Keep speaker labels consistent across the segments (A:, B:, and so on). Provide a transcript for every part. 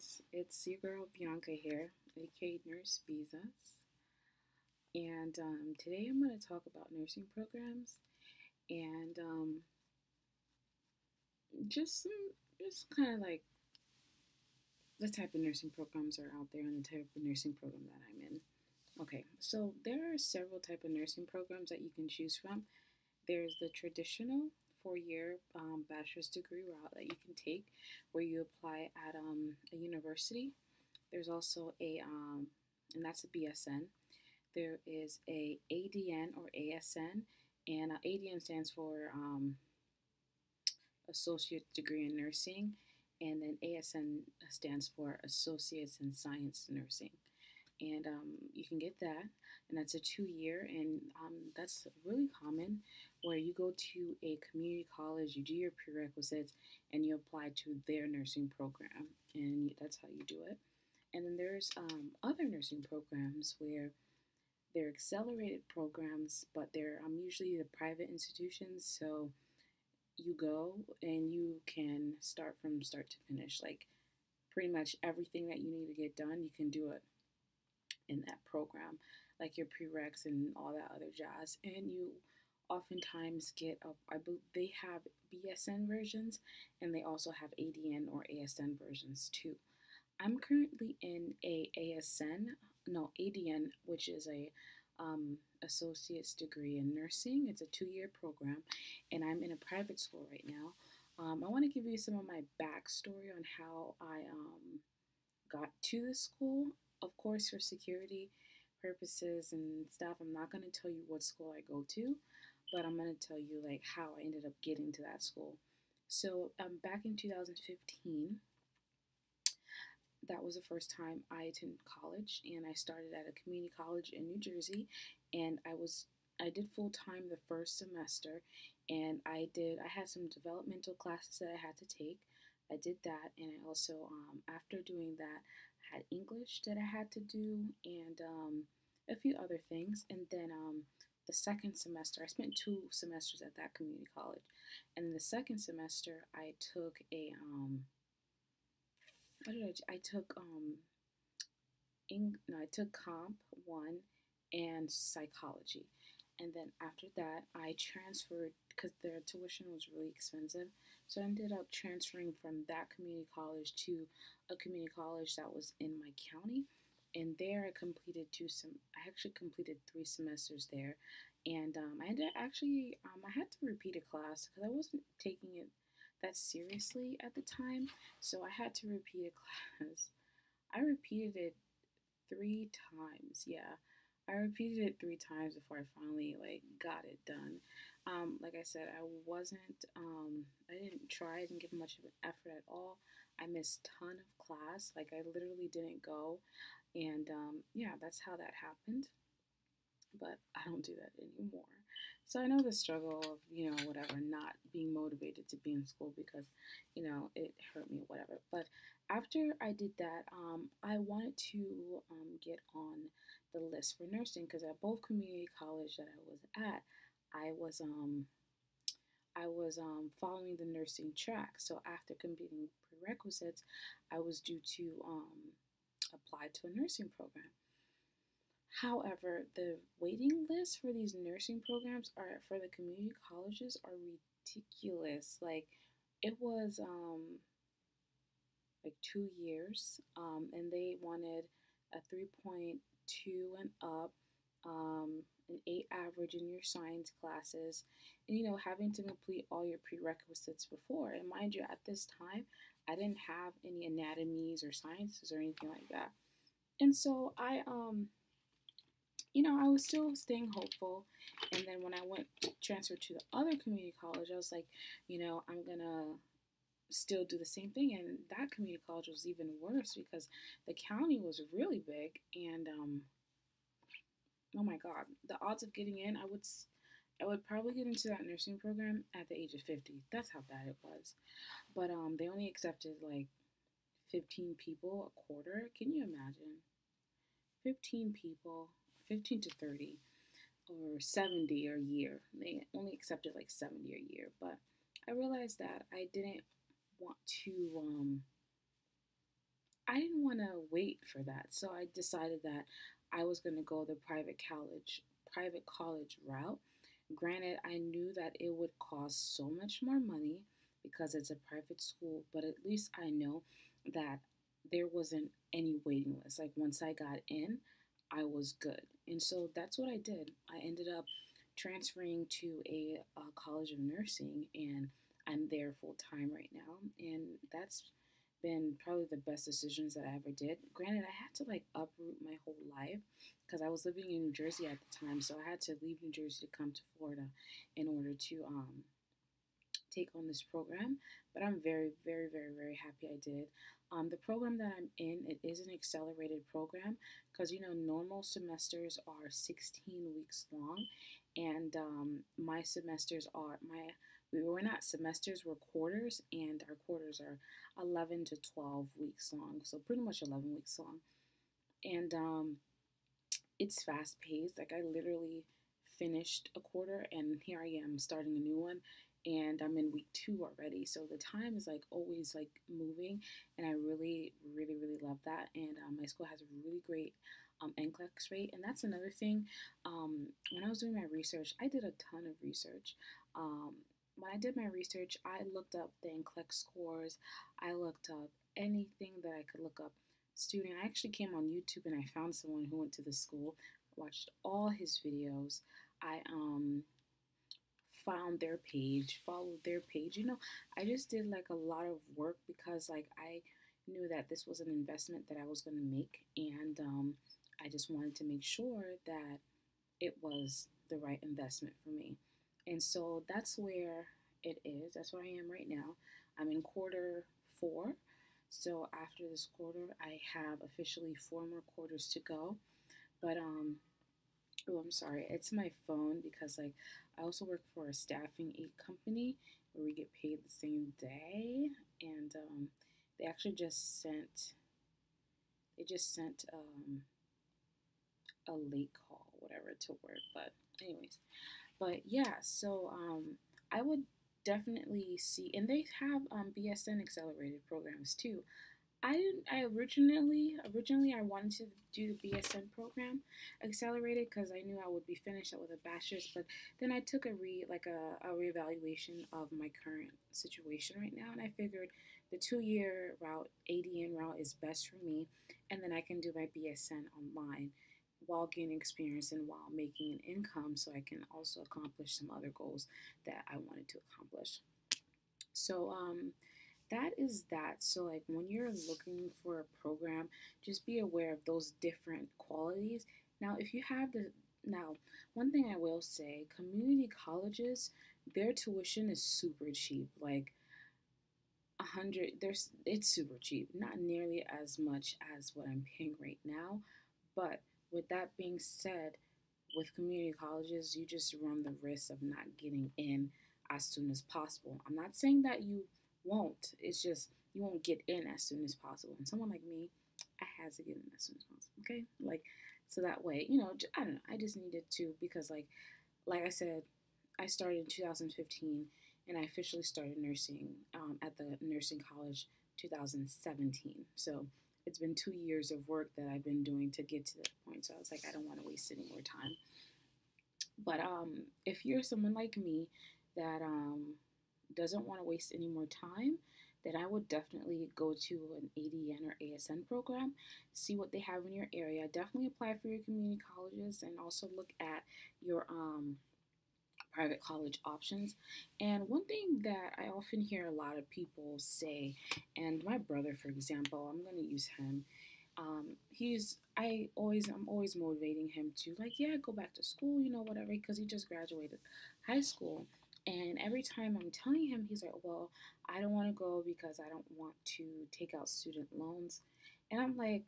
A: guys, it's your girl Beanca here, aka Nurse Bezos. And um, today I'm going to talk about nursing programs and um, just some, just kind of like the type of nursing programs are out there and the type of nursing program that I'm in. Okay, so there are several type of nursing programs that you can choose from. There's the traditional four-year um, bachelor's degree route that you can take where you apply at um, a university. There's also a, um, and that's a BSN. There is a ADN or ASN, and uh, ADN stands for um, Associate Degree in Nursing, and then ASN stands for Associates in Science Nursing and um, you can get that and that's a two year and um, that's really common where you go to a community college you do your prerequisites and you apply to their nursing program and that's how you do it. And then there's um, other nursing programs where they're accelerated programs but they're um, usually the private institutions so you go and you can start from start to finish like pretty much everything that you need to get done you can do it in that program, like your prereqs and all that other jazz. And you oftentimes get a, I believe they have BSN versions and they also have ADN or ASN versions too. I'm currently in a ASN, no ADN, which is a um, associate's degree in nursing. It's a two-year program, and I'm in a private school right now. Um, I want to give you some of my backstory on how I um, got to the school of course, for security purposes and stuff, I'm not going to tell you what school I go to, but I'm going to tell you like how I ended up getting to that school. So um, back in 2015, that was the first time I attended college, and I started at a community college in New Jersey, and I was I did full time the first semester, and I did I had some developmental classes that I had to take. I did that, and I also um, after doing that, had English that I had to do and um, a few other things. And then um, the second semester, I spent two semesters at that community college. And the second semester, I took a, um, what did I, I took, um, no, I took comp one and psychology. And then after that, I transferred because their tuition was really expensive. So I ended up transferring from that community college to a community college that was in my county. And there I completed two some I actually completed three semesters there. And um, I ended actually um, I had to repeat a class because I wasn't taking it that seriously at the time. So I had to repeat a class. I repeated it three times. Yeah. I repeated it three times before I finally like got it done. Um, like I said, I wasn't, um, I didn't try, I didn't give much of an effort at all. I missed ton of class, like I literally didn't go, and um, yeah, that's how that happened. But I don't do that anymore. So I know the struggle of, you know, whatever, not being motivated to be in school because, you know, it hurt me, whatever. But after I did that, um, I wanted to um, get on the list for nursing because at both community college that I was at, I was um I was um, following the nursing track. So after completing prerequisites, I was due to um, apply to a nursing program. However, the waiting list for these nursing programs are for the community colleges are ridiculous. Like it was um, like two years, um, and they wanted a 3.2 and up um, an eight average in your science classes, and you know, having to complete all your prerequisites before. And mind you, at this time, I didn't have any anatomies or sciences or anything like that. And so I, um, you know, I was still staying hopeful. And then when I went to transfer to the other community college, I was like, you know, I'm gonna still do the same thing. And that community college was even worse because the county was really big and um, oh my god, the odds of getting in, I would I would probably get into that nursing program at the age of 50. That's how bad it was. But um they only accepted like 15 people a quarter. Can you imagine? 15 people, 15 to 30 or 70 a year. They only accepted like 70 a year, but I realized that I didn't want to um I didn't want to wait for that. So I decided that I was going to go the private college private college route. Granted, I knew that it would cost so much more money because it's a private school, but at least I know that there wasn't any waiting list. Like once I got in, I was good. And so that's what I did. I ended up transferring to a, a college of nursing and I'm there full time right now. And that's been probably the best decisions that I ever did. Granted, I had to like uproot my whole life because I was living in New Jersey at the time, so I had to leave New Jersey to come to Florida in order to um, take on this program. But I'm very, very, very, very happy I did. Um, the program that I'm in, it is an accelerated program because you know normal semesters are 16 weeks long, and um, my semesters are my were not semesters, we're quarters, and our quarters are 11 to 12 weeks long, so pretty much 11 weeks long. And um, it's fast paced. Like, I literally finished a quarter, and here I am starting a new one, and I'm in week two already. So the time is like always like moving, and I really, really, really love that. And um, my school has a really great um, NCLEX rate, and that's another thing. Um, when I was doing my research, I did a ton of research. Um, when I did my research, I looked up the NCLEX scores. I looked up anything that I could look up. Student, I actually came on YouTube and I found someone who went to the school, watched all his videos. I um found their page, followed their page. You know, I just did like a lot of work because like I knew that this was an investment that I was going to make and um I just wanted to make sure that it was the right investment for me. And so that's where it is. That's where I am right now. I'm in quarter four. So after this quarter, I have officially four more quarters to go. But um, oh, I'm sorry, it's my phone because like I also work for a staffing aid company where we get paid the same day, and um, they actually just sent they just sent um a late call, whatever, to work. But anyways, but yeah, so um, I would definitely see, and they have um, BSN accelerated programs too. I didn't. I originally originally I wanted to do the BSN program accelerated because I knew I would be finished up with a bachelor's. But then I took a re like a, a reevaluation of my current situation right now, and I figured the two year route, ADN route, is best for me, and then I can do my BSN online while gaining experience and while making an income so I can also accomplish some other goals that I wanted to accomplish. So, um, that is that. So, like when you're looking for a program, just be aware of those different qualities. Now, if you have the now, one thing I will say community colleges, their tuition is super cheap. Like, a hundred, there's it's super cheap. Not nearly as much as what I'm paying right now, but with that being said, with community colleges, you just run the risk of not getting in as soon as possible. I'm not saying that you won't, it's just you won't get in as soon as possible. And someone like me, I had to get in as soon as possible, okay? Like, so that way, you know, I don't know, I just needed to because, like, like I said, I started in 2015 and I officially started nursing um, at the nursing college 2017. So it's been two years of work that I've been doing to get to that point. So I was like, I don't want to waste any more time. But um, if you're someone like me that um, doesn't want to waste any more time, then I would definitely go to an ADN or ASN program, see what they have in your area. Definitely apply for your community colleges and also look at your um, private college options. And one thing that I often hear a lot of people say, and my brother, for example, I'm going to use him. Um, he's I always I'm always motivating him to like yeah go back to school you know whatever because he just graduated high school and every time I'm telling him he's like well I don't want to go because I don't want to take out student loans and I'm like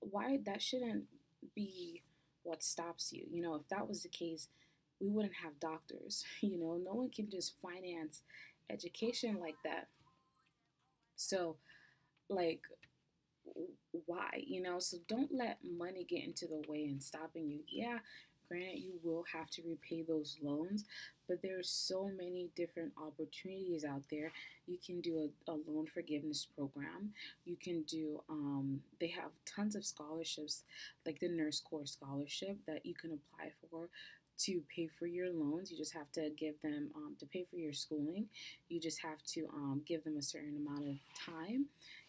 A: why that shouldn't be what stops you you know if that was the case we wouldn't have doctors. You know, no one can just finance education like that. So, like, why? You know, so don't let money get into the way and stopping you. Yeah, Granted, you will have to repay those loans, but there are so many different opportunities out there. You can do a, a loan forgiveness program. You can do, um, they have tons of scholarships, like the Nurse Corps Scholarship that you can apply for to pay for your loans. You just have to give them, um, to pay for your schooling, you just have to um, give them a certain amount of time.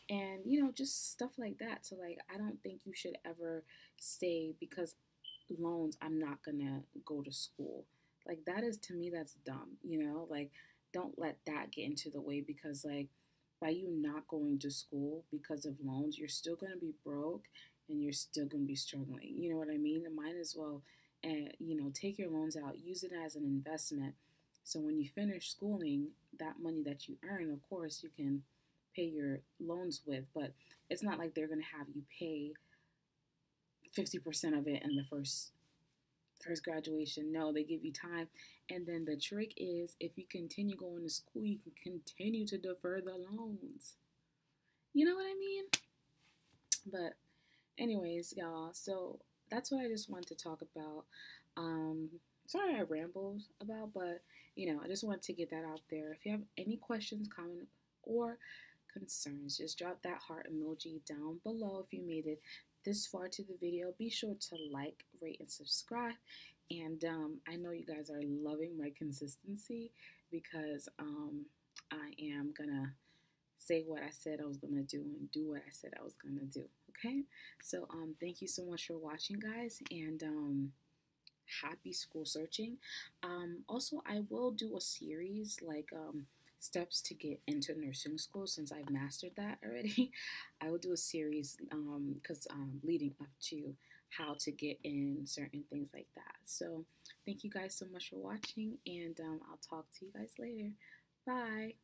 A: And, you know, just stuff like that. So, like, I don't think you should ever say, because loans, I'm not gonna go to school. Like that is to me that's dumb, you know? Like don't let that get into the way because like by you not going to school because of loans, you're still gonna be broke and you're still gonna be struggling. You know what I mean? might as well and you know, take your loans out, use it as an investment. So when you finish schooling, that money that you earn, of course, you can pay your loans with, but it's not like they're going to have you pay 50% of it in the first first graduation. No, they give you time. And then the trick is if you continue going to school, you can continue to defer the loans. You know what I mean? But anyways, y'all, so that's what I just wanted to talk about. Um sorry I rambled about, but you know, I just wanted to get that out there. If you have any questions, comment or concerns, just drop that heart emoji down below if you made it this far to the video, be sure to like, rate, and subscribe. And um, I know you guys are loving my consistency because um, I am gonna say what I said I was gonna do and do what I said I was gonna do. Okay, so um, thank you so much for watching, guys, and um, happy school searching. Um, also, I will do a series like um, steps to get into nursing school since I've mastered that already. I will do a series because um, um, leading up to how to get in certain things like that. So thank you guys so much for watching and um, I'll talk to you guys later. Bye.